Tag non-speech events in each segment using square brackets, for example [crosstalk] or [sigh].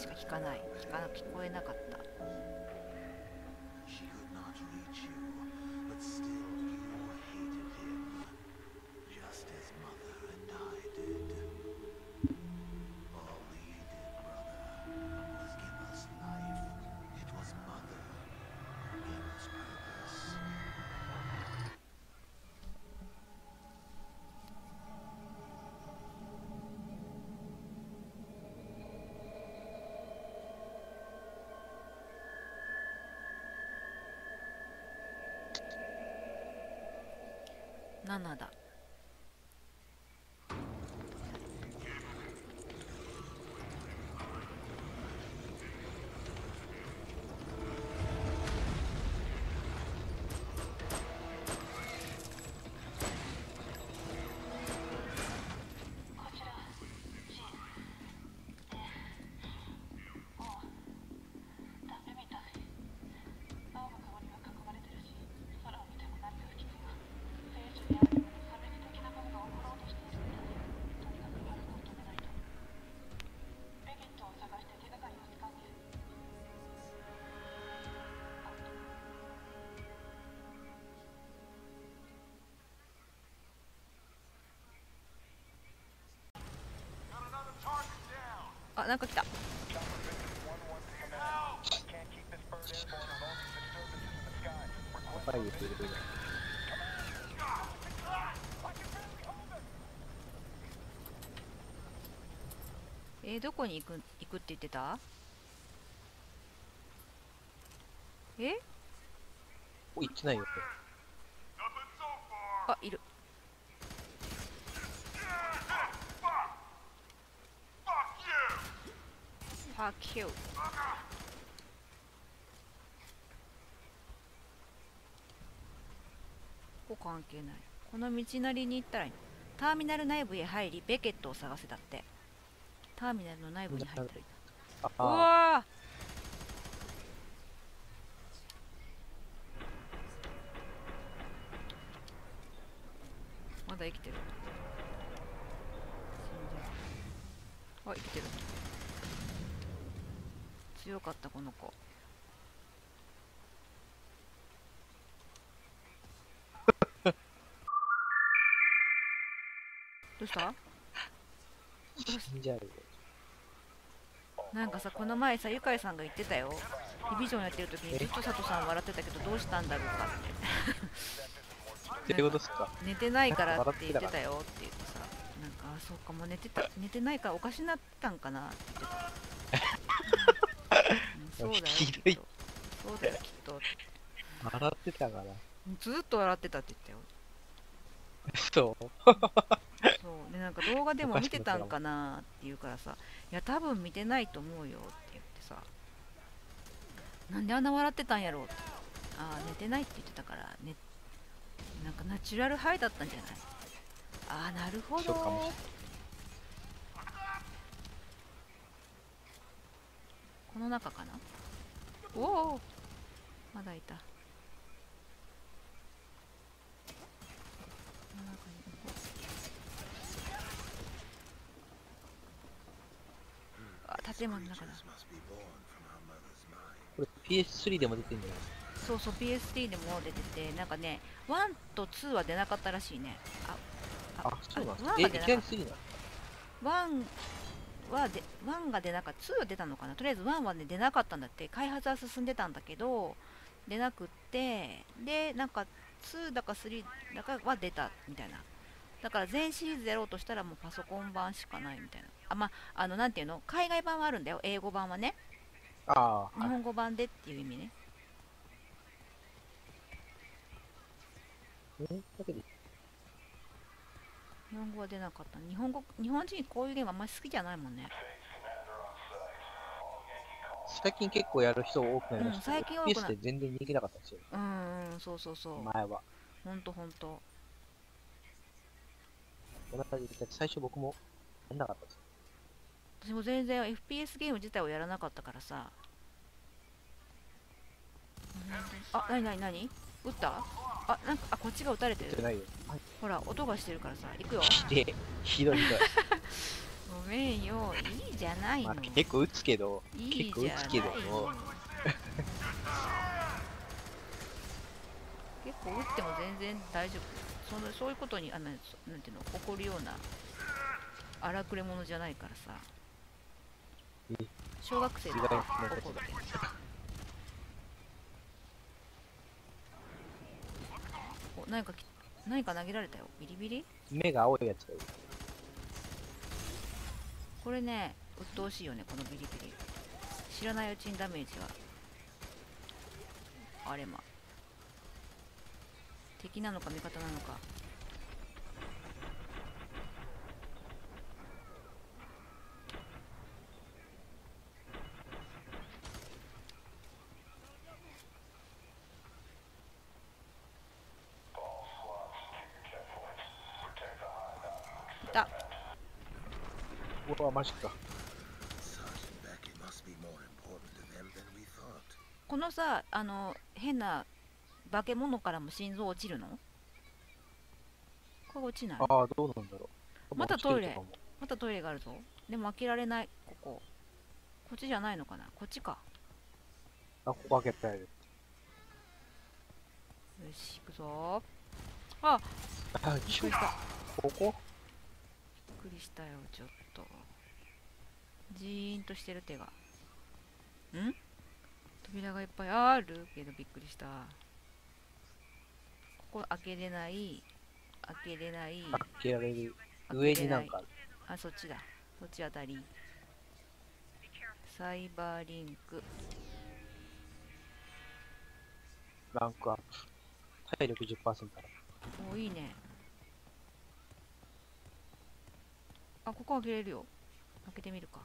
しか聞かない。聞かな聞こえなかった。7だ。あなんか来た。パイルするえー、どこに行く行くって言ってた？え？お行ってないよあいる Fuck you ここ関係ない。この道なりに行ったらいいの。ターミナル内部へ入りベケットを探せだって。ターミナルの内部に入ったらいいあうあわー。まだ生きてる。死んじゃう。あ生きてる強かったこの子。[laughs] どうした？死んじゃうよなんかさこの前さゆかいさんが言ってたよ。リビジョンやってる時にずっと佐藤さん笑ってたけどどうしたんだろうかって。どういうことですか？寝てないからって言ってたよって言ってさ。なんかあそうかもう寝てた寝てないからおかしなったんかなって。言ってた、うんそうだよひどいそうだよきっと。笑ってたから。ずっと笑ってたって言そうったよ。そう。でなんか動画でも見てたんかなって言うからさいや多分見てないと思うよって言ってさなんであんな笑ってたんやろうって。ああ寝てないって言ってたから、ね、なんかナチュラルハイだったんじゃない？ああなるほど。この中かな？おおまだいた。あ建物の中だ.これ PS3 でも出てんじゃない？そうそう PST でも出ててなんかね1と2は出なかったらしいね。ああそうなんですあかえいきなりワンが出なかっ3なの？1はで1が出なかった2は出たのかな。とりあえず1はね出なかったんだって。開発は進んでたんだけど出なくってでなんか2だか3だかは出たみたいな。だから全シリーズやろうとしたらもうパソコン版しかないみたいな。あまああのなんていうの？海外版はあるんだよ。英語版はね。あ日本語版でっていう意味ね。えだけで日本語は出なかった。日本語日本人こういうゲームあんまり好きじゃないもんね。最近結構やる人多くなりましたうん最近多くな PS で全然人気なかったんですよ。うんうんそうそうそう。前は。ほんとほんと。最初僕もやんなかったです。よ私も全然 FPS ゲーム自体をやらなかったからさ。あ、なになになに？撃った？あ、なんか、あ、こっちが撃たれてる。じゃないよ。はいほら、音がしてるからさ、行くよ。ひでえ。ひどいひどい。[laughs] ごめんよ。いいじゃないの、まあ、結構打つけど、いい結構じゃない打つけどの [laughs] 結構打っても全然大丈夫。そのそういうことにあのそなんていうの起こるような荒くれ者じゃないからさ。え？小学生意外とな感じか怒ってお何かき何か投げられたよ。ビリビリ？目が青いやつ。これね鬱陶しいよねこのビリビリ。知らないうちにダメージがあれま。敵なのか味方なのかいたうわ、マジか。Sergeant Beckett must be more important to than we thought. このさあの変な化け物からも心臓落ちるの？これ落ちない？ああ、どうなんだろう。またトイレ。またトイレがあるぞ。でも開けられないここ。こっちじゃないのかな？こっちか。あ、ここ開けて。ある。よし行くぞ。ああ、びっくりした。ここ？びっくりしたよちょっとジーンとしてる手が。ん？扉がいっぱいあるけどびっくりした。ここ開けれない。開けれない。開けられる。上になんかある。あそっちだ。そっちあたり。サイバーリンク。ランクアップ。体力10%ある。おいいね。あここ開けれるよ。開けてみるか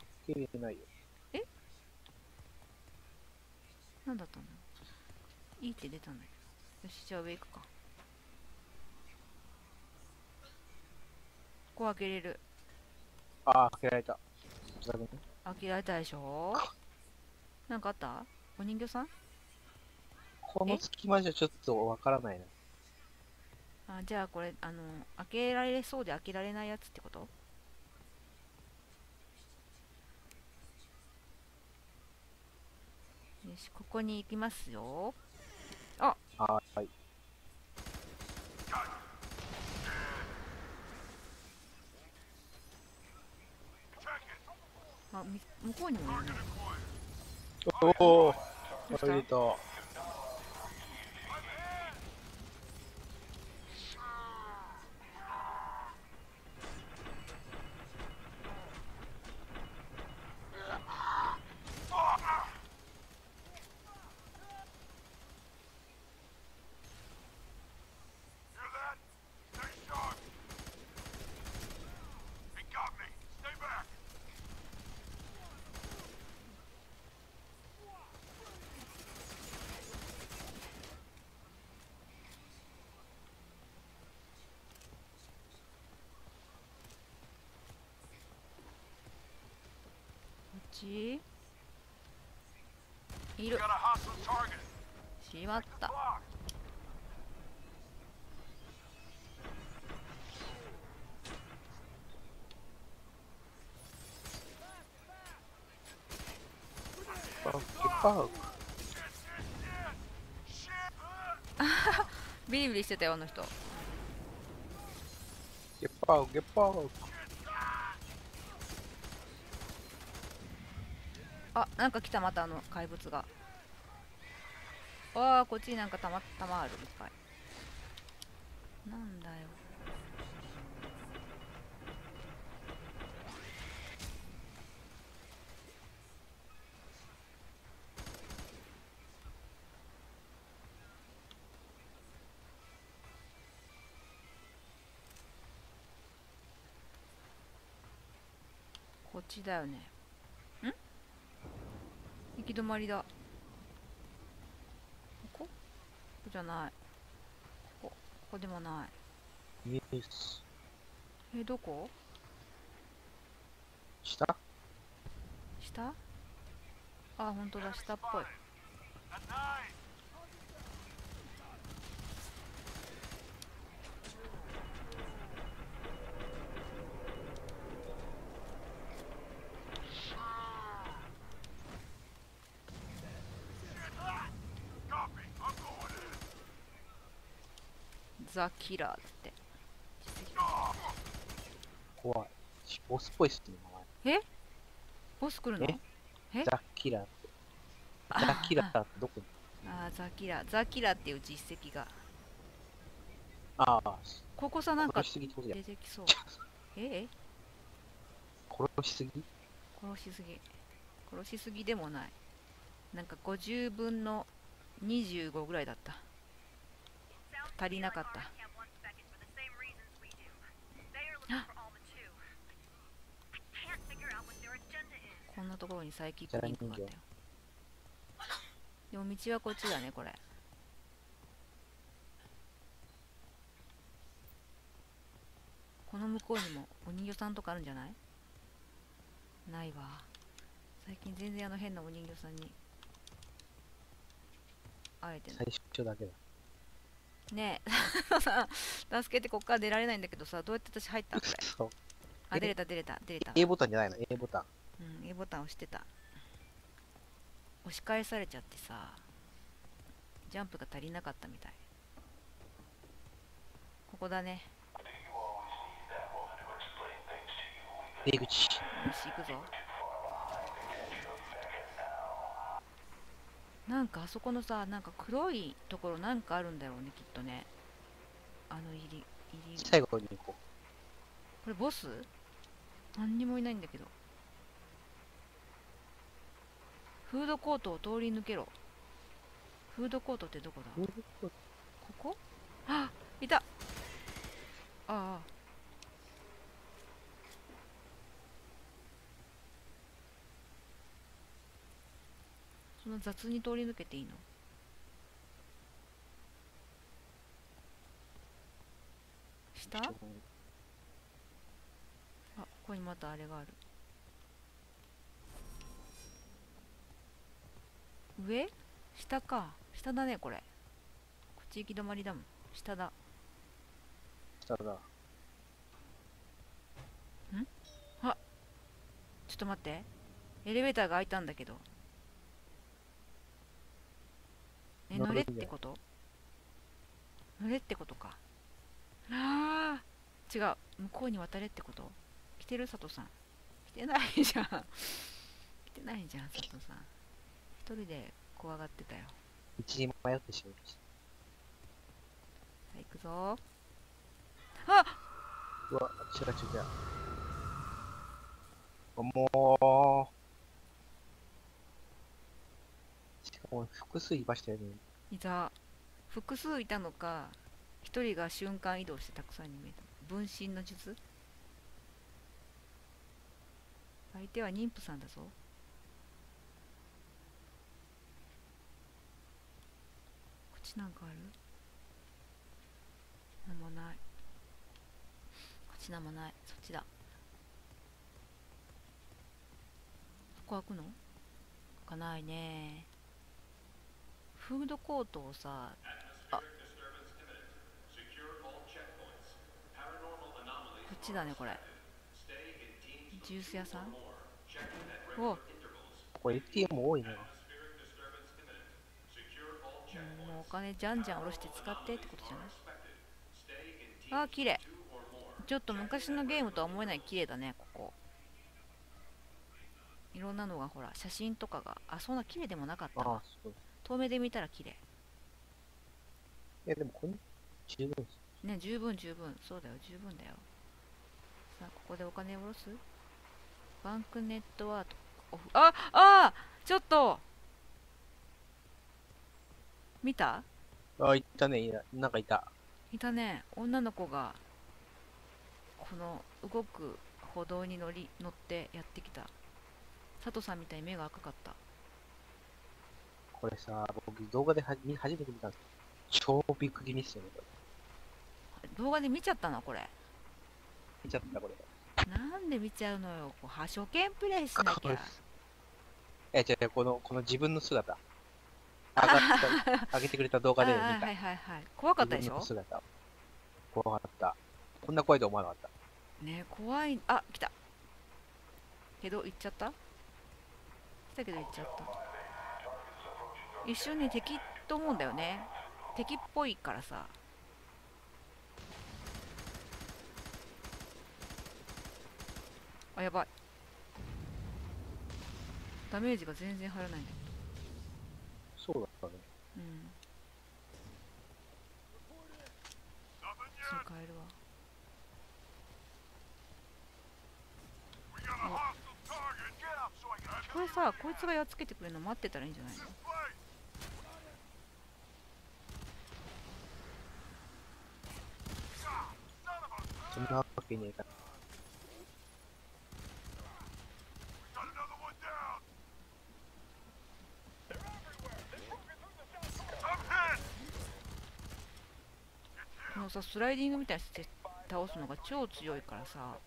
ないよ。何だったの？いいって出たんだけど。よしじゃあ上行くか。ここ開けれる？ああ、開けられた。開けられたでしょ？なんかあった？お人形さん？この隙間じゃちょっとわからないな。あじゃあこれあの開けられそうで開けられないやつってこと？よしここに行きますよ。あ。ーはい。あみ向こうにもいるねおおどうした？入ちいる。しまった。[laughs] ビリビリしてたよあの人。ゲッパゲッパーク。あなんか来たまたあの怪物が。わあこっちになんかたまたまあるいっぱい。なんだよ。こっちだよね。行き止まりだ。ここ？ここじゃない。ここ。ここでもない。イエス。えどこ？下？下？あ本当だ。下っぽいザ・キラーって。怖い。ボスっぽいっすね、名前。ボス来るの？え？え？ザ・キラーって。ザ・キラーってどこに？あーザ・キラー。ザ・キラーっていう実績が。ああ、ここさなんか出。てきそう。え？殺しすぎ？殺しすぎ。殺しすぎでもない。なんか50分の25ぐらいだった足りなかった。こんなところにサイキックリンクがあったよ。でも道はこっちだねこれ。この向こうにもお人形さんとかあるんじゃない？ないわ。最近全然あの変なお人形さんに会えてない。最初だけだ。ねえさ [laughs] 助けてこっから出られないんだけどさどうやって私入ったこれ？[laughs] そう。あ出れた出れた出れた A ボタンじゃないの ?A ボタン。うん、A ボタン押してた押し返されちゃってさジャンプが足りなかったみたいここだね出口。よし行くぞなんかあそこのさなんか黒いところなんかあるんだろうねきっとね。あの入り入り最後に行ここれボス？何にもいないんだけど。フードコートを通り抜けろ。フードコートってどこだ？う。ここ？あいた。ああそんな雑に通り抜けていいの？下？あここにまたあれがある。上？下か。下だねこれ。こっち行き止まりだもん。下だ。下だ。ちょっと待って。エレベーターが開いたんだけどえ乗れってこと？乗れってことか。あー。違う。向こうに渡れってこと？来てる佐藤さん。来てないじゃん。来てないじゃん佐藤さん。一人で怖がってたよ。道に迷ってしまいましさあ行くぞ。あた。うわ、違う違う。違う。もう。しかも複数いましたよね。いた複数いたのか一人が瞬間移動してたくさんに見えた。分身の術？相手は妊婦さんだぞ。こっちなんかある？なんもない。こっちなんもない。そっちだ。そこ開くの？開かないね。フードコートをさあこっちだねこれ。ジュース屋さん？おうんこれ ATM 多いね。もうお金じゃんじゃん下ろして使ってってことじゃない？あー綺麗。ちょっと昔のゲームとは思えない綺麗だねここ。いろんなのがほら写真とかが。あそんな綺麗でもなかった。わああ、そう。遠目で見たら綺麗。いや、でもこれ、十分。ね十分十分。そうだよ。十分だよ。さあここでお金を下ろす？バンクネットワーク。オフああちょっと。見た？あ、いたね、いたなんかいた。いたね。女の子がこの動く歩道に乗り乗ってやってきた。佐藤さんみたいに目が赤かったこれさ、僕動画では見初めて見たんです超びっくりミスよね、これ。動画で見ちゃったの？これ見ちゃった、これ。なんで見ちゃうのよ？こうは初見プレイしなきゃえ、違う違う、この、この自分の姿。[laughs] 上がった、上げてくれた動画で見た。はいはいはい怖かったでしょ？姿。怖かった。こんな怖いと思わなかった。ね怖いあ来たけど行っちゃった？来たけど行っちゃった一瞬ね敵と思うんだよね。敵っぽいからさ。あやばい。ダメージが全然入らないんだけど。そうだったね。うん。そう変えるわ。これさこいつがやっつけてくれるの待ってたらいいんじゃないの？けねえから。このさスライディングみたいにして倒すのが超強いからさ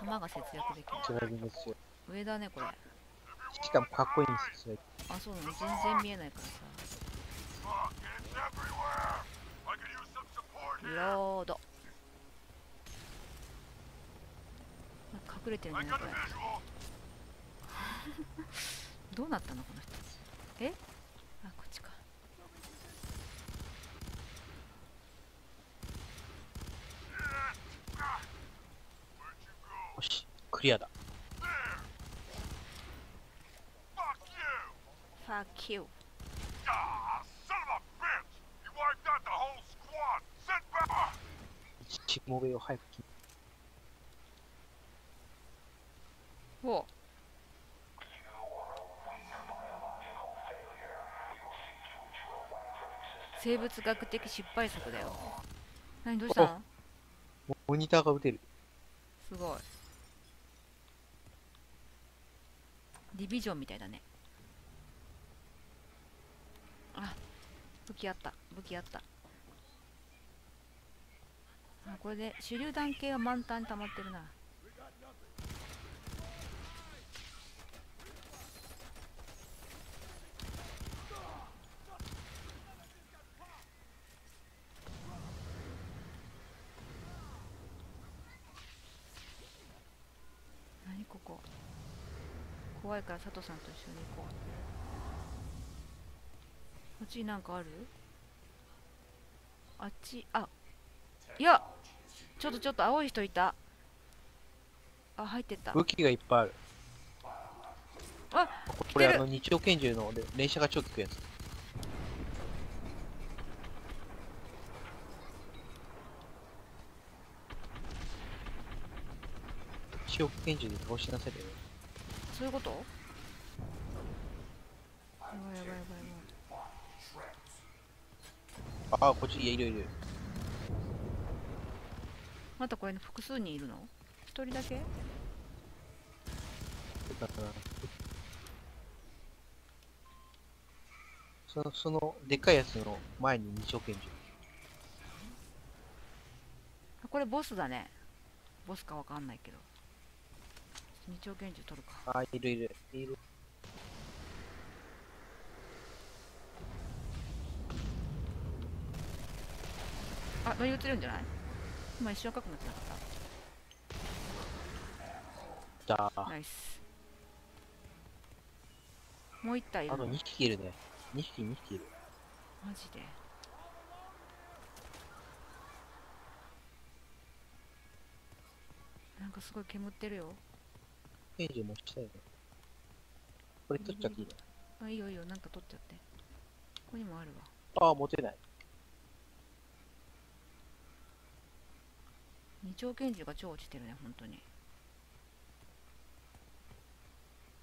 弾が節約できるスライディングですよ。上だねこれしかもかっこいいんですよ。あそうなの全然見えないからさリロードなんか [laughs] どうなったのこの人え？っあこっちか。よしクリアだ。ファーキュー一目を早く切る。生物学的失敗作だよ。何どうしたの？モニターが打てる。すごい。ディビジョンみたいだね。あ武器あった。武器あった。あこれで手榴弾系は満タンに溜まってるな何ここ怖いから佐藤さんと一緒に行こうこっちになんかある？あっち？あいやちょっとちょっと青い人いたあ入ってった武器がいっぱいある。あこれあの日曜拳銃ので連射が超効くやつ。日曜拳銃で倒しなさいよ。そういうこと？やばいやばいやばい。やばいああ、こっち、いや、いるいる。またこれ複数人いるの？一人だけ？その、その、でっかいやつの前に日曜拳銃。あこれボスだね。ボスかわかんないけど日曜拳銃取るかああ、いるいる。いる。あ乗り移れるんじゃない？今一瞬赤くなってなかっだたナイスもう一体いるあとの2匹いるね。2匹、2匹いる。マジで？なんかすごい煙ってるよ拳銃もしたいね。これ取っちゃっていいのあいいよいいよなんか取っちゃってここにもあるわああ、持てない。二丁拳銃が超落ちてるね本当に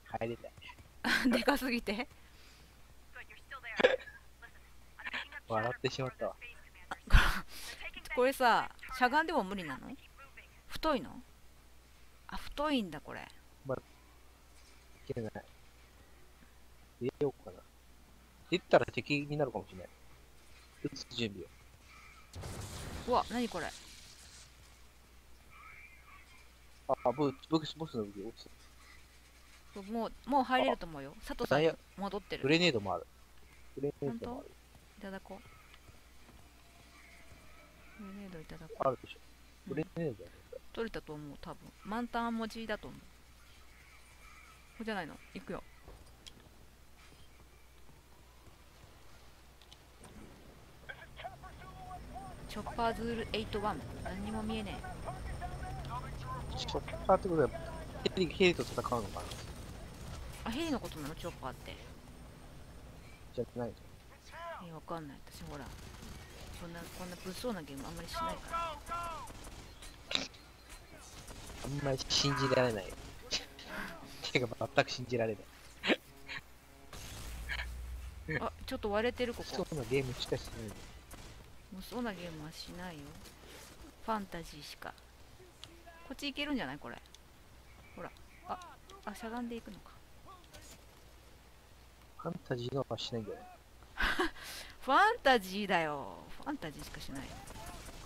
入れない。[laughs] でかすぎて笑ってしまったわ [laughs] これさしゃがんでも無理なの？太いの？あ太いんだこれいけない。入れようかな。出たら敵になるかもしれない。撃つ準備を。うわ何これ？あ、あブブボスの武器を撃つ。もうもう入れると思うよ佐藤さん戻ってるグレネードもある。グレネードもある。いただこうグレネードいただこあるでしょ。うんグレネードだね。う取れたと思う多分満タン文字だと思うこれじゃないの？行くよ。チョッパーズール81何にも見えねチョッパーってことは、ヘリ、ヘリと戦うのかな？あヘリのことなの？チョッパーって。じゃないえわかんない。私ほらこんなこんな物騒なゲームあんまりしないかあんまり信じられない。てか、全く信じられない。らあちょっと割れてるここ。そうなゲームしかしない。物騒なゲームはしないよ。ファンタジーしか。こっち行けるんじゃない？これ。ほら。ああしゃがんでいくのか。ファンタジーのはしないんだよね。[laughs] ファンタジーだよ。ファンタジーしかしない。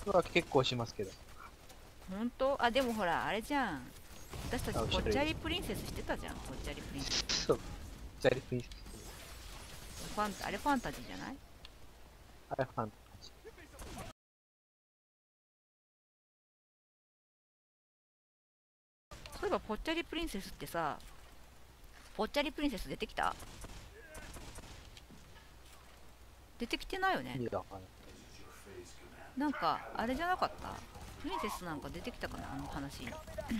これは結構しますけど。本当？あでもほらあれじゃん私たちぽっちゃりプリンセスしてたじゃん。ぽっちゃりプリンセス。そう。ジャリプリンセス。ファンあれファンタジーじゃない？あれファンタジそういえばぽっちゃりプリンセスってさぽっちゃりプリンセス出てきた？出てきてないよね。なんかあれじゃなかった？プリンセスなんか出てきたかなあの話に。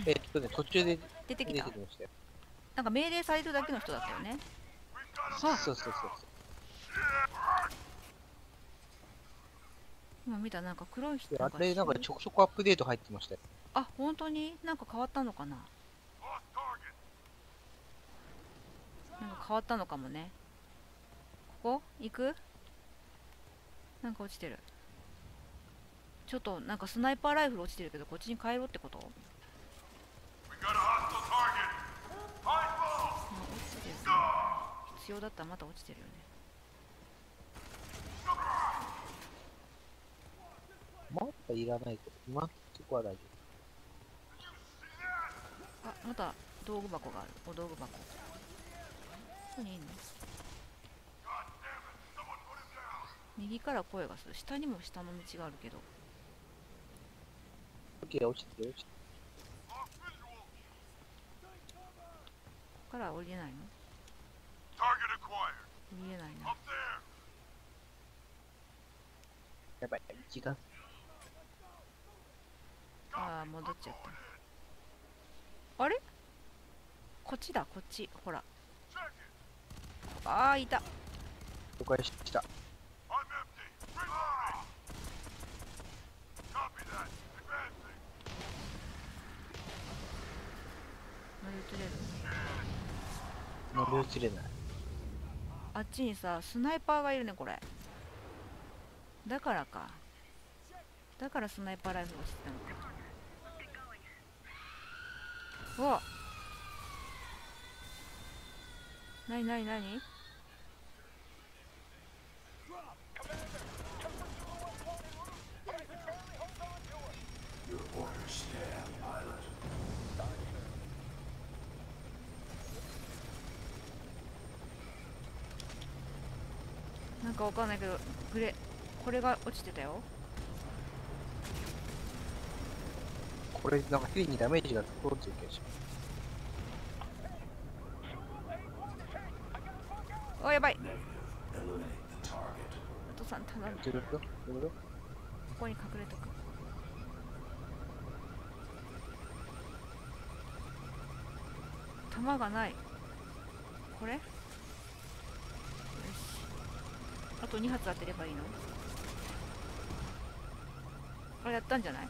えっとね、途中で出て出てきたきましたよ。なんか命令されるだけの人だったよね。あそうそうそうそう。今見たなんか黒い人であれ、なんかちょこちょこアップデート入ってましたよ。あ本当に？なんか変わったのかな？なんか変わったのかもね。ここ？行く？なんか落ちてるちょっとなんかスナイパーライフル落ちてるけどこっちに帰ろうってこと？あ落ちてるよ。ね必要だったらまた落ちてるよね。まだいらないけど、今んとこは大丈あまた道具箱がある。お道具箱。ここにいいの？右から声がする。下にも下の道があるけど夫。時計落ちてる落ちてここから降りれないの？りれないな.やばい、時間。ああ戻っちゃったあれ？こっちだこっちほら.ああいた了解した。乗り移れない。あっちにさスナイパーがいるねこれ。だからか。だからスナイパーライフルがしてたのかうわなになになに？なんかわかんないけどグレこれが落ちてたよ。これ、なんかヘリにダメージが届いてる気がします。おやばい。お父さん頼む。ここに隠れとく。弾がない。これよしあと2発当てればいいの？あやったんじゃない？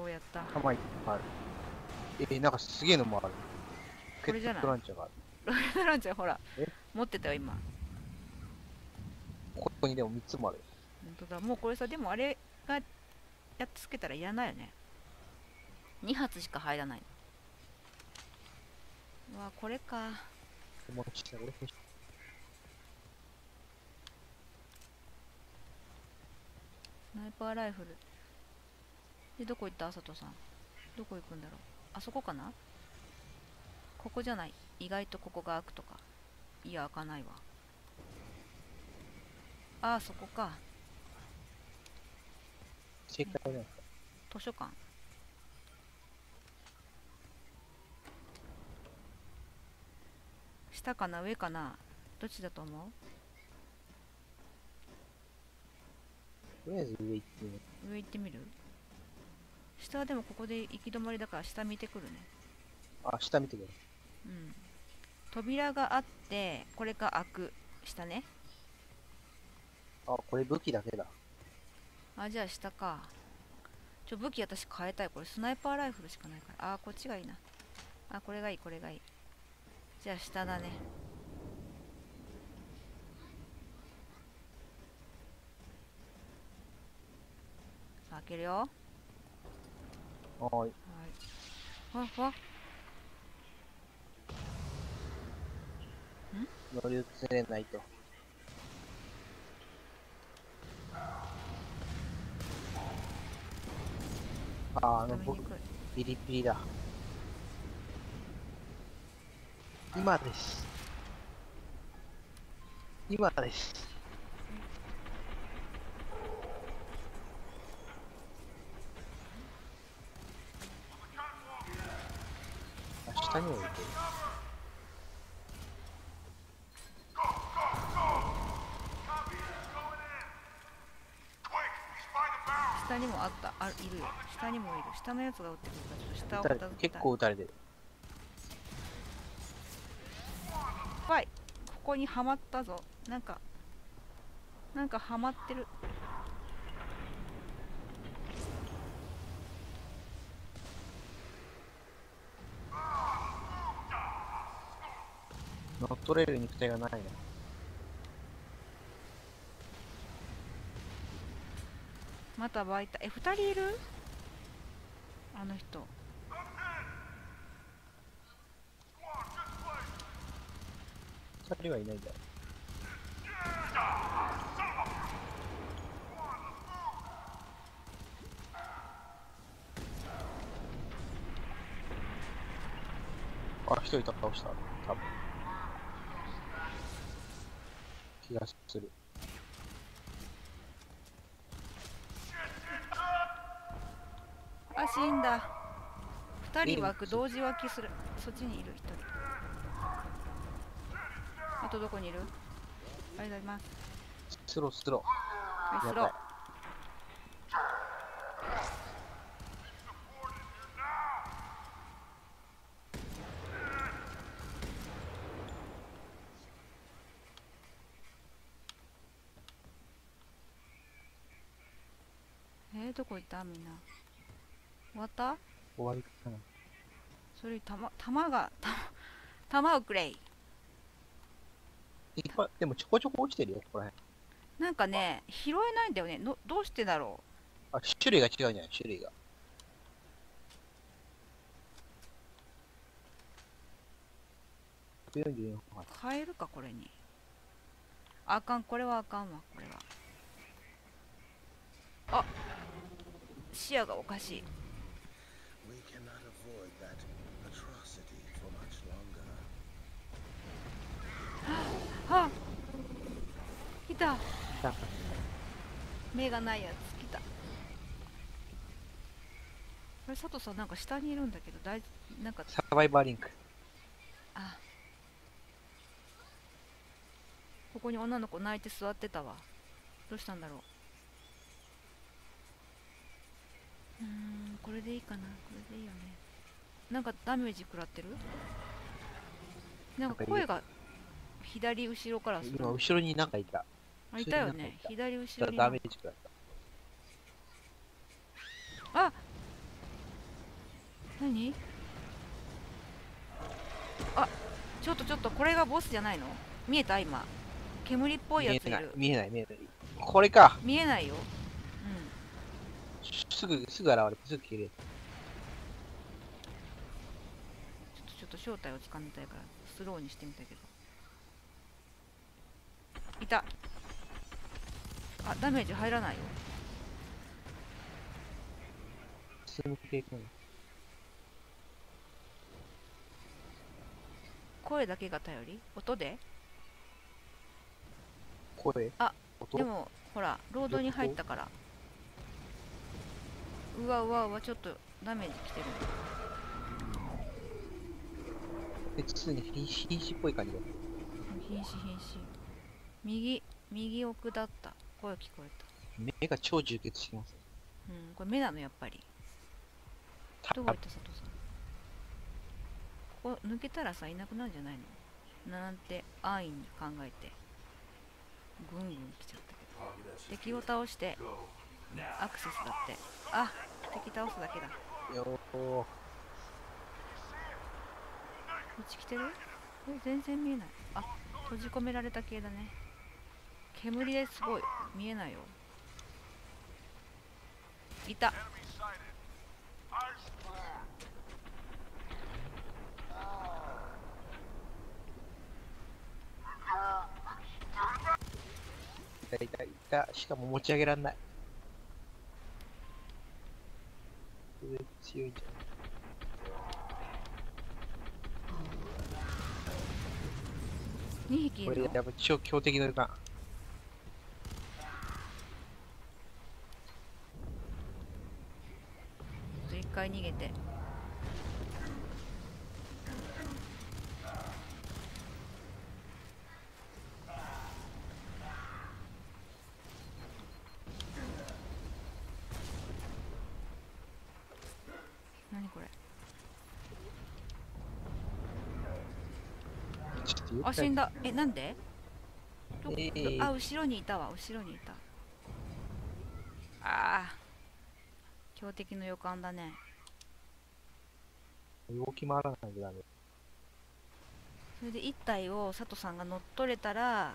おおやった。と弾いっぱいある。えー、なんかすげえのもある。これじゃない？ペットランチャーがある。ロケットランチャーほらえ？持ってたよ今。ここにでも3つもある。本当だ。もうこれさでもあれがやっつけたらいらないよね。2発しか入らないわこれか。もう下俺スナイパーライフル。でどこ行った？あさとさん。どこ行くんだろう。あそこかな？ここじゃない。意外とここが開くとか。いや開かないわ。ああそこか。図書館。下かな？上かな？どっちだと思う？とりあえず上行ってみよ上行ってみる？下はでもここで行き止まりだから下見てくるね。あ、下見てくれ。うん。扉があってこれが開く。下ね。あ、これ武器だけだ。あじゃあ下か。ちょ武器私変えたい。これスナイパーライフルしかないから。あこっちがいいな。あこれがいいこれがいい。じゃあ下だねけるよはーい。はいわわ乗り移れないと。あー、あの、僕ピリピリだ。今です。今です。あ、下にも置いてる。下にもあった。あいるよ。下にもいる。下のやつが撃ってくるからちょっと下を撃たれ片付けたい。結構撃たれてる。怖いここにはまったぞ。なんかなんかはまってる乗っ取れる肉体がないな。また湧いたえ二人いる？あの人二人はいないんだ。あ、一人倒した。多分。気がする。あ死んだ。二人湧く同時湧きする？そっちにいる一人。あとどこにいる？ありがとうございます。スロースロはいスローやばいえー、どこ行った？みんな。終わった？ー。終わりかな。それ弾弾が弾弾をくれい。いっぱい、でもちょこちょこ落ちてるよ、ここら辺。なんかね拾えないんだよね。のどうしてだろあ、種類が違うんじゃない種類が。144本う変えるかこれに。あかん。これはあかんわこれは。あ視野がおかしい。Longer. [gasps] あ来た。来た目がないやつ来た。これ佐藤さんなんか下にいるんだけど大なんか。サバイバーリンク。あ。ここに女の子泣いて座ってたわ。どうしたんだろううーんこれでいいかな。これでいいよね。なんかダメージ食らってる？なんか声が左後ろからする。今、後ろになんかいた。あいたよね。左後ダろに。ダメージ食らった。あ！何？あ！ちょっとちょっとこれがボスじゃないの？見えた？今。煙っぽいやつい見えない。る、見えない、見えない。これか。見えないよすぐ、すぐ現れて、すぐ消える。ちょっとちょっと正体をつかみたいからスローにしてみたけど。いた。あダメージ入らないよ。進む。声だけが頼り？音で？声？あ音？でもほらロードに入ったからうわうわうわちょっとダメージきてる。え普通に瀕死瀕死っぽい感じだ。瀕死瀕死右右奥だった。声聞こえた。目が超充血してます。うんこれ目なのやっぱり。どこ行った佐藤さん。ここ抜けたらさいなくなるんじゃないの？なんて安易に考えてぐんぐん来ちゃったけど。敵を倒してアクセスだって。あ敵倒すだけだ。こよー。っち来てる？え全然見えない。あ閉じ込められた系だね。煙ですごい。見えないよ。いた。いたいたい。た。しかも持ち上げらんない。上強いじ2匹い？ゃん。こるの？れやっぱ超強敵の予感。一回逃げて何これちょっとよくあ死んだ。えなんで？どえー。どあ後ろにいたわ後ろにいた。ああ強敵の予感だね。動き回らないとダメ。それで1体を佐藤さんが乗っ取れたら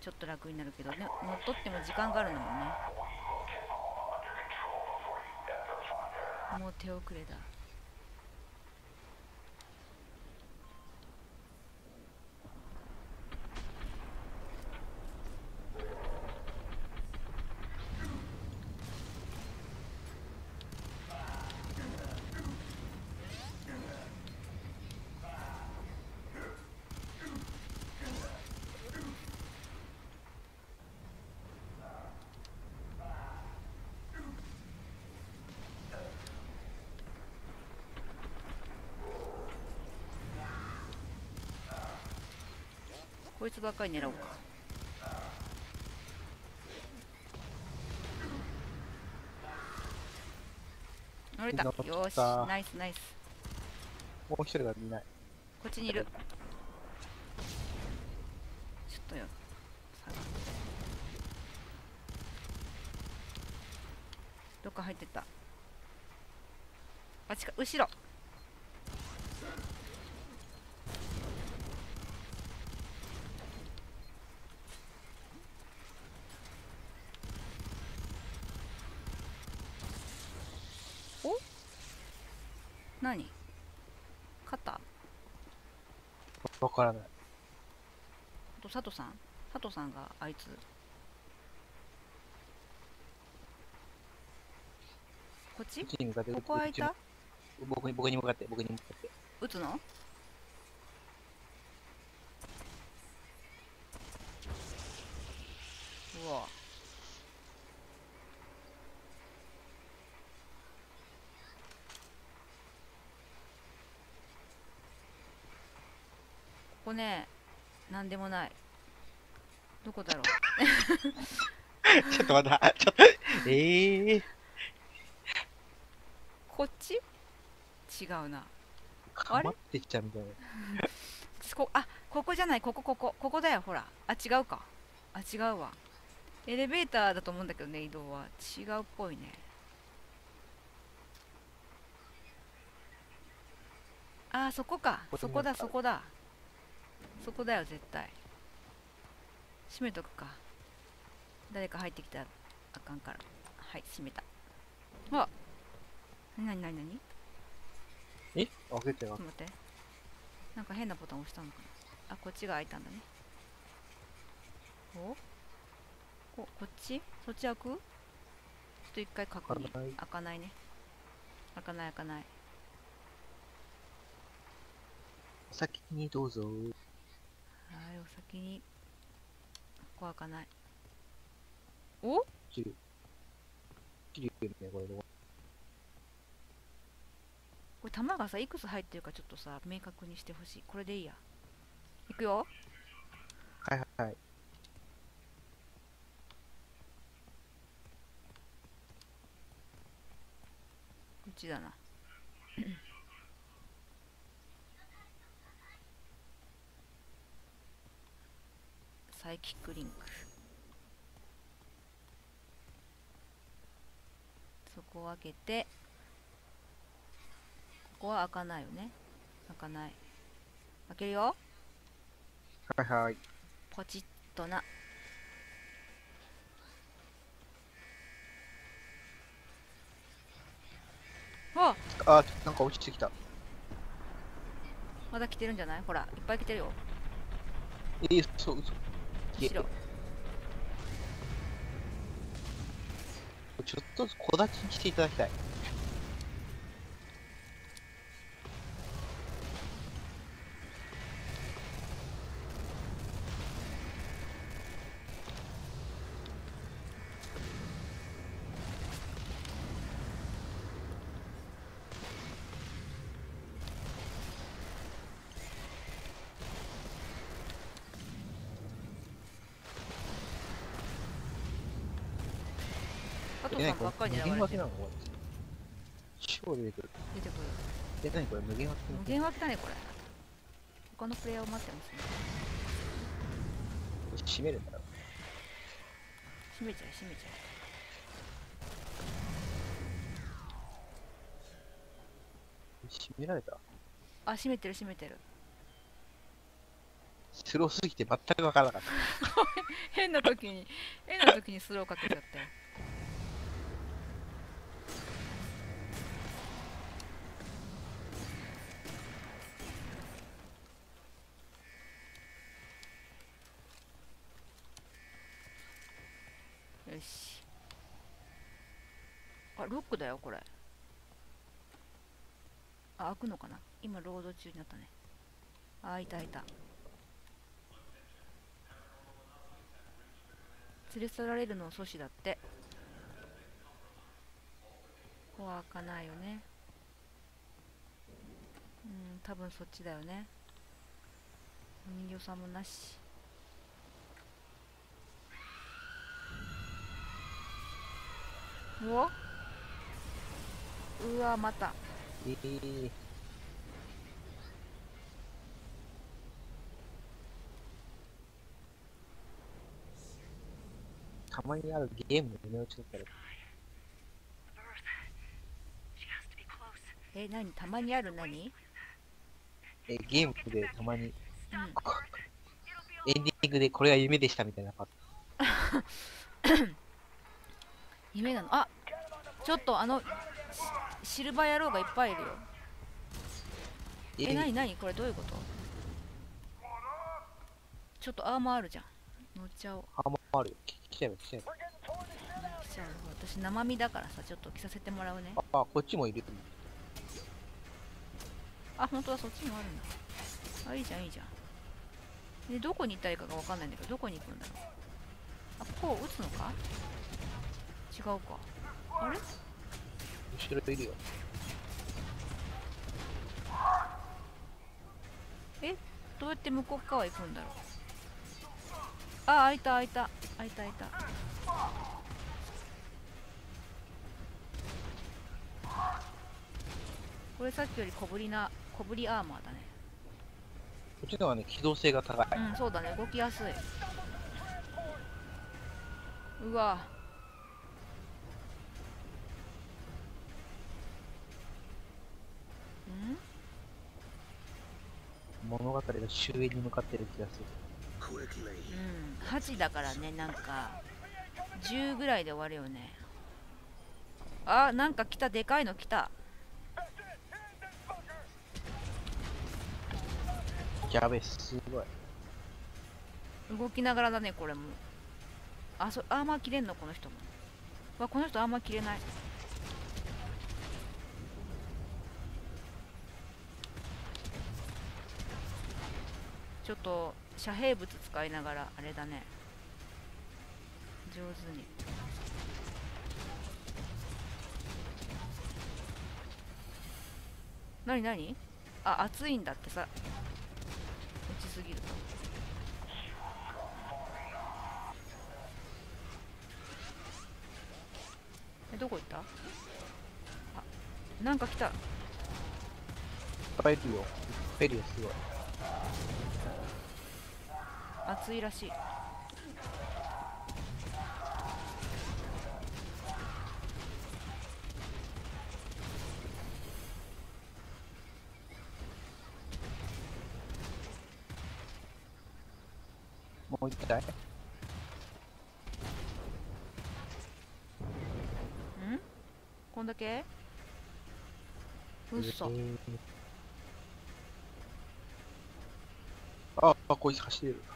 ちょっと楽になるけどね。乗っ取っても時間があるんだもんね。もう手遅れだこいつばっかり狙おうか。乗れた。よーし。ナイスナイス。もう一人がいない。こっちにいる。ちょっとよ。下がってどっか入ってった。あっちか後ろお何肩わからない。と佐藤さん？佐藤さんがあいつ？こっち？こここ開いた？僕に、僕に向かって、僕に向かって。撃つのうわここねなんでもない。どこだろう。[laughs] ちょっと待った。ちょっと、ええー。こっち？違うな。かまってきちゃうみたいな。こあここじゃない。ここここ。ここだよほら。あ違うか。あ違うわ。エレベーターだと思うんだけどね移動は。違うっぽいね。あーそこか。そこだそこだそこだよ絶対。閉めとくか。誰か入ってきたらあかんから。はい閉めた。あなになになにえ？開けてよちょっと。待って。なんか変なボタン押したのかな。あこっちが開いたんだね。お？ここっち？そっち開く？ちょっと一回確認。開かない。開かないね。開かない開かない。先にどうぞ。はいお先に。ここ開かない。お？ね、これ。これ弾がさいくつ入ってるかちょっとさ明確にしてほしい。これでいいや。いくよ。はいはいはい。こっちだなサイキックリンク。そこを開けてここは開かないよね。開かない。開けるよ。はいはい。ポチッとな。ああ、なんか落ちてきた。まだ来てるんじゃない？ほらいっぱい来てるよ。えー、そう、嘘。ちょっとずつ小立ちにしていただきたい。加藤さんばっかり狙われ。てる無限分けなのこれ。超出てくる。出てくるえ、何これ無限分け無限分けだ。ねこれ他のプレイヤーを待ってますね閉めるんだ。よ。閉めちゃえ閉めちゃ閉められたえあ閉めてる閉めてるスローすぎて全く分からなかった。変な時に変な時にスローかけちゃったよよしロックだよこれ。あ開くのかな？今ロード中になったね。あ開いた開いた。連れ去られるのを阻止だって。ここは開かないよね。うん多分そっちだよね。お人形さんもなし。うわうわまた。えー、たまにあるゲームの夢落ちだったら.え何？たまにある何？えゲームでたまに。うん。こ [laughs] エンディングでこれが夢でしたみたいなパ [laughs] 夢なの？あちょっとあのシシルバー野郎がいっぱいいるよ。ええ、なになに？これどういうこと？ちょっとアーマーあるじゃん。乗っちゃおう。あもあるよ。来来ちゃえば来ちゃえ来ちゃう私生身だからさちょっと着させてもらうね。ば。あ、あこっちもいる。あ本当だそっちにもあるんだ。あいいじゃんいいじゃん。でどこに行ったらいいかがわかんないんだけどどこに行くんだろう。あこう撃つのか？違うか。あれ？後ろいるよ。どうやって向こう側行くんだろう？あ開いた開いた。開いた開いた。これさっきより小ぶりな小ぶりアーマーだね。こっちの方がね、機動性が高い。うんそうだね。動きやすい。うわん物語が終焉に向かってる気がする。うん。8だからねなんか。10ぐらいで終わるよね。あなんか来た。でかいの来た。やべえ、すごい。動きながらだねこれも。あそアーマー切れんの？この人も。わこの人アーマー切れないちょっと遮蔽物使いながらあれだね。上手に。なになに？あ熱いんだってさ。打ちすぎると。えどこ行った？あなんか来た。いっぱいいるよ。いるよ、すごい。熱いらしい。もう一体ん？こんだけ？嘘。えー。あ、あ、こいつ走れる。かっこいい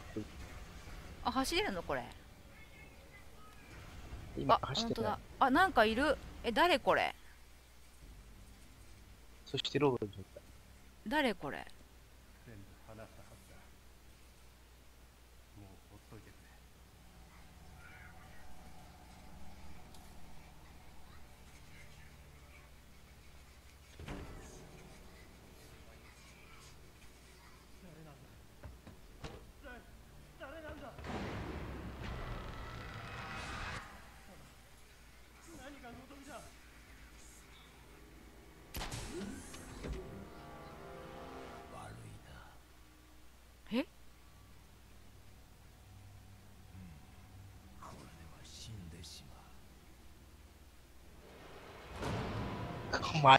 あ走れるの？これ。今あ走って。あなんかいる。え誰これ？そしてロ。誰これ全部話したはずだもうほっといてくれ誰なんだ何が望みだえマ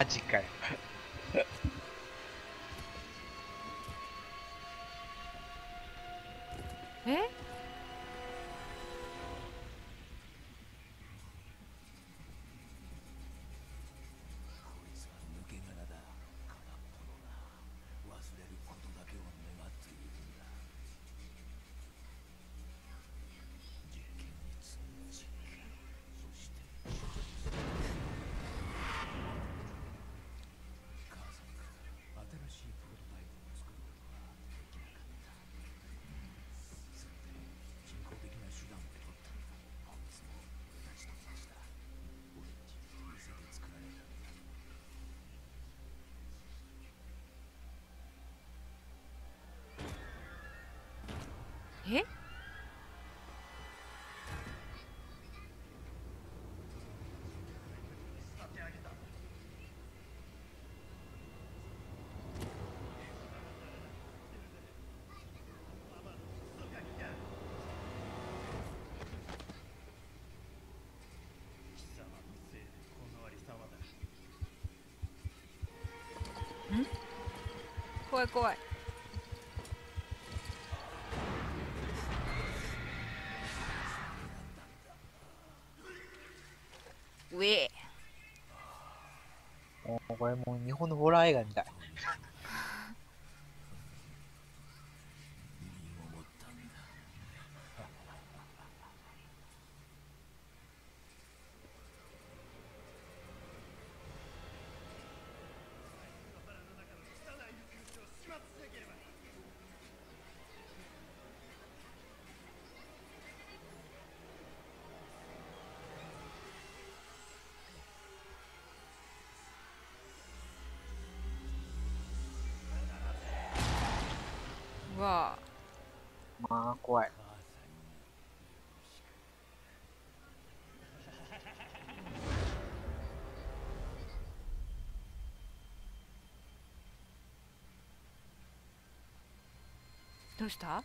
怖い怖い。うわまあ、怖い。どうした？